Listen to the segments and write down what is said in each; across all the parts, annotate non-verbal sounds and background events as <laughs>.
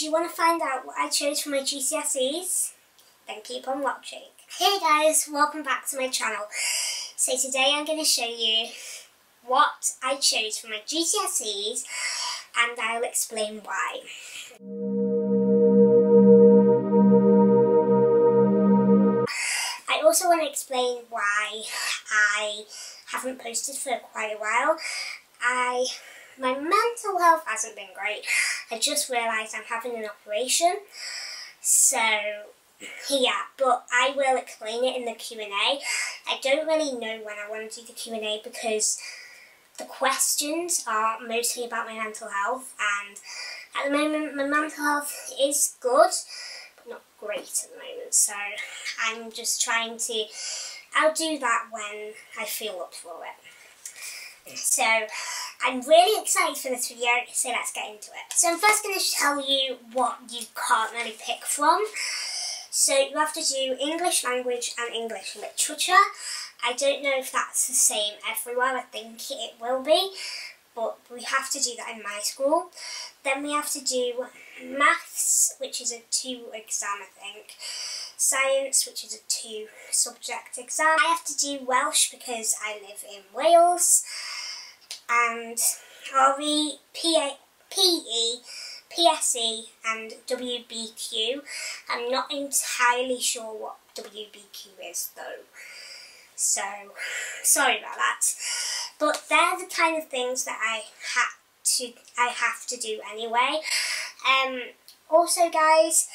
Do you want to find out what I chose for my GCSEs? Then keep on watching. Hey guys, welcome back to my channel. So today I'm going to show you what I chose for my GCSEs and I'll explain why. I also want to explain why I haven't posted for quite a while. I my mental health hasn't been great. I just realised I'm having an operation. So, yeah, but I will explain it in the Q&A. I don't really know when I want to do the Q&A because the questions are mostly about my mental health and at the moment my mental health is good but not great at the moment so I'm just trying to I'll do that when I feel up for it. So I'm really excited for this video, so let's get into it. So I'm first going to tell you what you can't really pick from. So you have to do English language and English literature. I don't know if that's the same everywhere, I think it will be, but we have to do that in my school. Then we have to do maths, which is a two exam I think, science, which is a two subject exam. I have to do Welsh because I live in Wales, and RE, PSE and WBQ. I'm not entirely sure what WBQ is though. So, sorry about that. But they're the kind of things that I had to I have to do anyway. Um, also guys,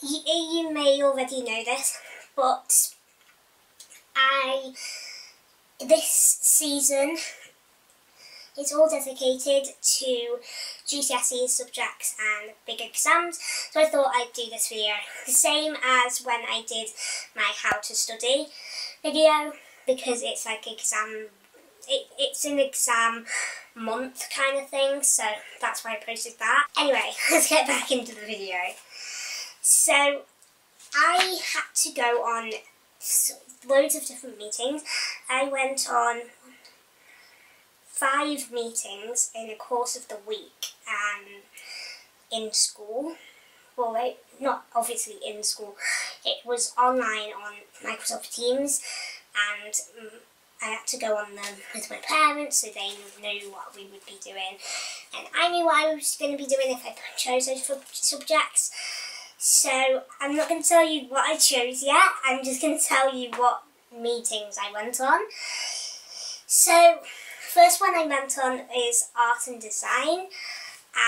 you, you may already know this, but I this season is all dedicated to GCSE subjects and big exams. So I thought I'd do this video. <laughs> The same as when I did my how to study video because it's like exam, it, it's an exam month kind of thing. So that's why I posted that. Anyway, <laughs> let's get back into the video. So I had to go on loads of different meetings. I went on five meetings in the course of the week um, in school. Well, wait, not obviously in school. It was online on Microsoft Teams and um, I had to go on them with my parents so they knew what we would be doing. And I knew what I was going to be doing if I chose those subjects. So I'm not going to tell you what I chose yet. I'm just going to tell you what meetings I went on. So first one I went on is art and design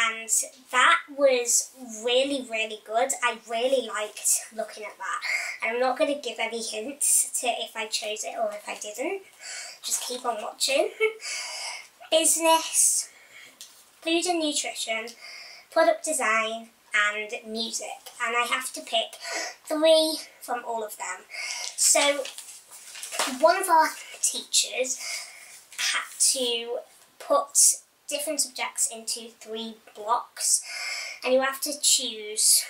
and that was really really good. I really liked looking at that and I'm not going to give any hints to if I chose it or if I didn't. Just keep on watching. <laughs> Business, food and nutrition, product design and music and I have to pick three from all of them. So one of our teachers to put different subjects into three blocks and you have to choose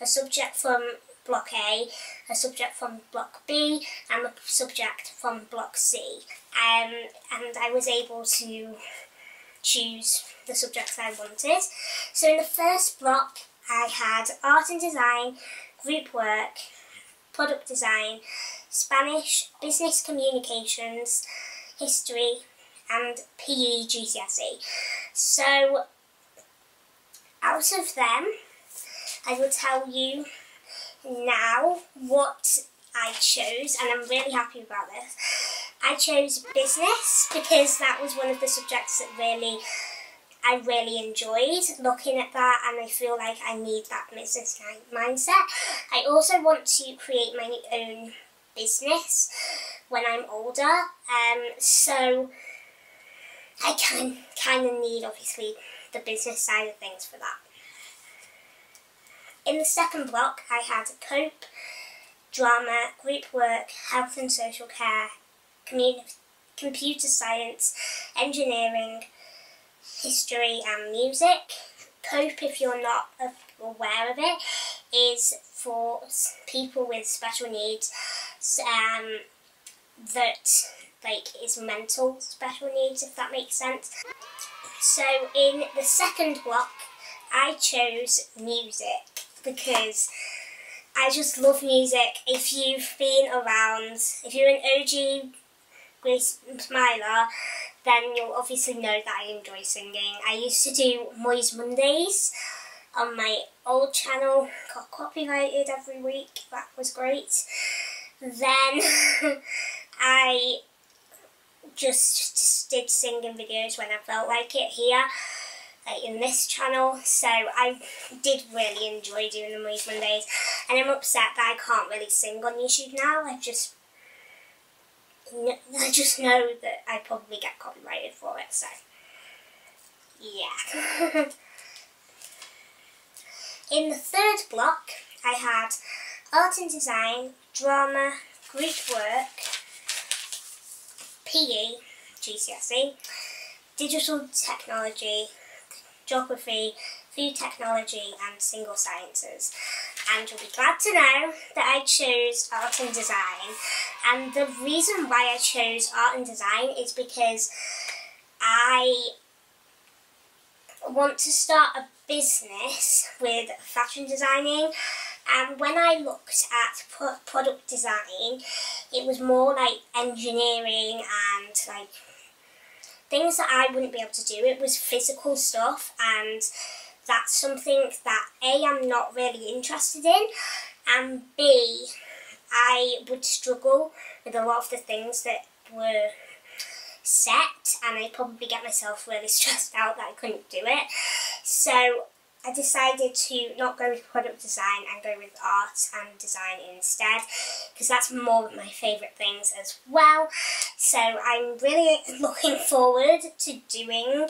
a subject from block A, a subject from block B and a subject from block C. Um, and I was able to choose the subjects I wanted. So in the first block I had art and design, group work, product design, Spanish, business communications, history and PE GCSE. So out of them I will tell you now what I chose and I'm really happy about this. I chose business because that was one of the subjects that really I really enjoyed looking at that and I feel like I need that business mindset. I also want to create my own business when I'm older um, so I can kind of need obviously the business side of things for that. In the second block I had cope, drama, group work, health and social care, computer science, engineering, history and music. Cope, if you're not aware of it, is for people with special needs um, that like is mental special needs, if that makes sense. So in the second block, I chose music because I just love music. If you've been around, if you're an OG Grace Smiler, then you'll obviously know that I enjoy singing. I used to do Moyes Mondays on my old channel, got copyrighted every week, that was great. Then <laughs> I just did singing videos when I felt like it here like in this channel. So I did really enjoy doing the Moyes Mondays. And I'm upset that I can't really sing on YouTube now. I just I just know that I probably get copyrighted for it so yeah. <laughs> In the third block I had art and design, drama, group work, PE, GCSE, digital technology, geography, food technology and single sciences. And you'll be glad to know that I chose art and design. And the reason why I chose art and design is because I want to start a business with fashion designing and when I looked at product design it was more like engineering and like things that I wouldn't be able to do. It was physical stuff and that's something that A, I'm not really interested in and B, I would struggle with a lot of the things that were set and I'd probably get myself really <laughs> stressed out that I couldn't do it. So I decided to not go with product design and go with art and design instead because that's more of my favourite things as well. So I'm really looking forward to doing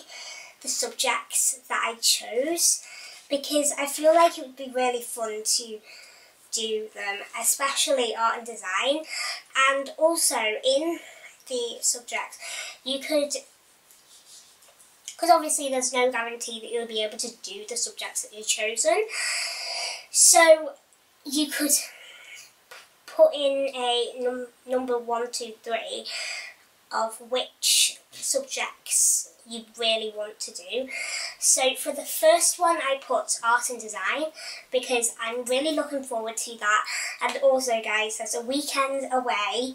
the subjects that I chose because I feel like it would be really fun to do them, especially art and design. And also in the subjects, you could because obviously there's no guarantee that you'll be able to do the subjects that you've chosen. So you could put in a num number one, two, three of which subjects you really want to do. So for the first one I put art and design because I'm really looking forward to that and also guys there's a weekend away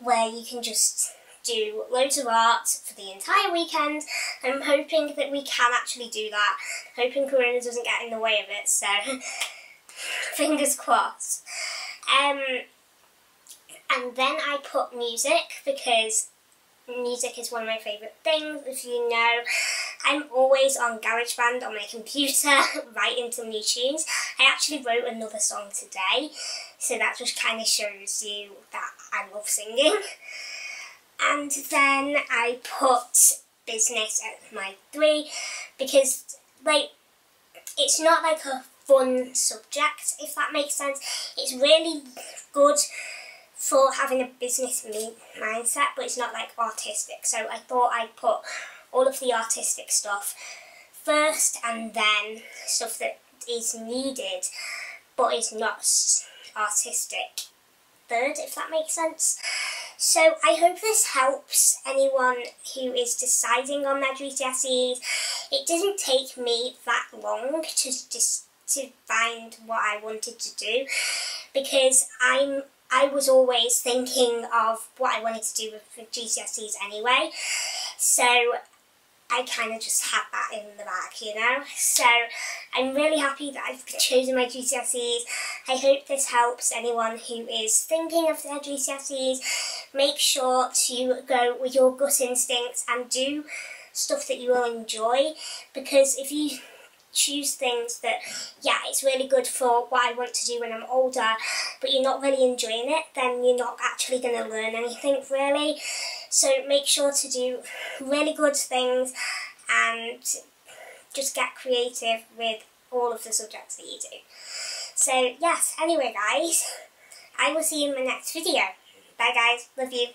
where you can just do loads of art for the entire weekend. I'm hoping that we can actually do that. Hoping Corona doesn't get in the way of it, so <laughs> fingers crossed. Um, and then I put music because music is one of my favourite things. If you know, I'm always on GarageBand on my computer, <laughs> writing some new tunes. I actually wrote another song today, so that just kind of shows you that I love singing <laughs> and then I put business at my three because like it's not like a fun subject if that makes sense. It's really good for having a business mindset but it's not like artistic. So I thought I'd put all of the artistic stuff first and then stuff that is needed but is not artistic third if that makes sense so I hope this helps anyone who is deciding on their GCSEs. It didn't take me that long to just to find what I wanted to do because I'm I was always thinking of what I wanted to do with GCSEs anyway. So I kind of just had that in the bag, you know. So I'm really happy that I've chosen my GCSEs. I hope this helps anyone who is thinking of their GCSEs. Make sure to go with your gut instincts and do stuff that you will enjoy because if you choose things that, yeah, it's really good for what I want to do when I'm older, but you're not really enjoying it, then you're not actually going to learn anything really. So make sure to do really good things and just get creative with all of the subjects that you do. So yes, anyway guys, I will see you in my next video. Bye guys, love you.